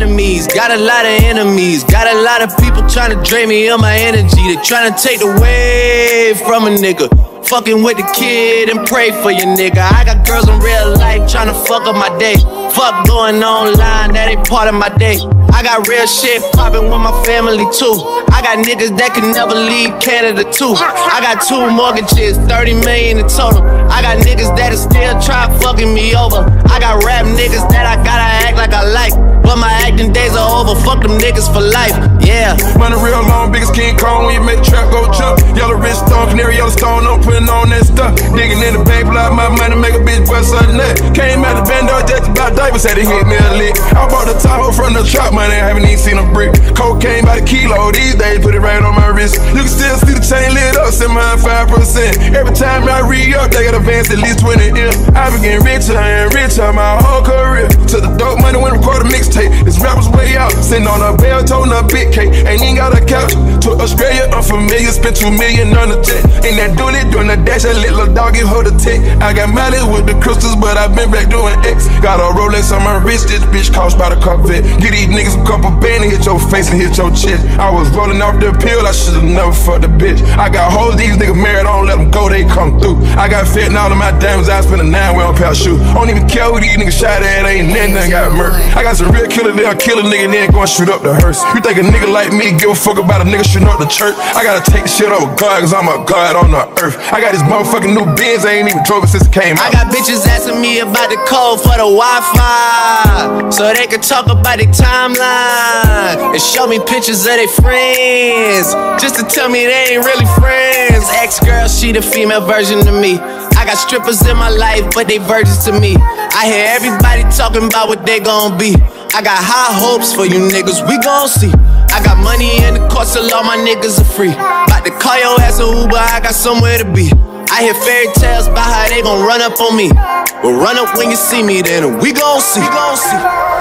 enemies, got a lot of enemies, got a lot of people trying to drain me of my energy. They trying to take away from a nigga. Fucking with the kid and pray for your nigga. I got girls in real life trying to fuck up my day. Fuck going online, that ain't part of my day. I got real shit poppin' with my family too. I got niggas that can never leave Canada too. I got two mortgages, 30 million in total. I got niggas that is still try fucking me over. I got rap niggas that I gotta Acting days are over. Fuck them niggas for life. Yeah. Money real long, biggest King Kong when you make trap go jump. Yellow wrist stone, canary yellow stone, I'm putting on that stuff. Digging in the bank, block my money, make a bitch bust her nut. Came out the bando, just about diapers, had to hit me a lick. I bought the Tahoe from the trap money, I haven't even seen a brick. Cocaine by the kilo, these days put it right on my wrist. You can still see the chain lit up, send mine 5%. Every time I re up, they got advance at least 20 M's. I been getting richer and richer my sitting on a Australia, unfamiliar, spent two million on a jet. Ain't that doing it, doing the dash, let little doggy hold a tick. I got mileage with the crystals, but i been back doing X. Got a Rolex on my wrist, this bitch cost by the Corvette. Get these niggas a couple band and hit your face and hit your chest. I was rolling off the pill, I should've never fucked a bitch. I got hoes, these niggas married, I don't let them go, they come through. I got fit and all of my diamonds, I spend a nine well pair. I don't even care who these niggas shot at, ain't nothing got murdered. I got some real killer, they'll kill a nigga and then go and shoot up the hearse. You think a nigga like me give a fuck about a nigga shooting up the church? I gotta take the shit over God, cause I'm a God on the earth. I got this motherfucking new Benz, I ain't even drove it since it came out. I got bitches asking me about the code for the Wi-Fi, so they can talk about their timeline and show me pictures of their friends, just to tell me they ain't really friends. Ex-girl, she the female version of me. I got strippers in my life, but they virgins to me. I hear everybody talking about what they gon' be. I got high hopes for you niggas, we gon' see. I got money in the court, so all my niggas are free. About to call your ass a Uber, I got somewhere to be. I hear fairy tales about how they gon' run up on me. But run up when you see me, then we gon' see. We gon' see.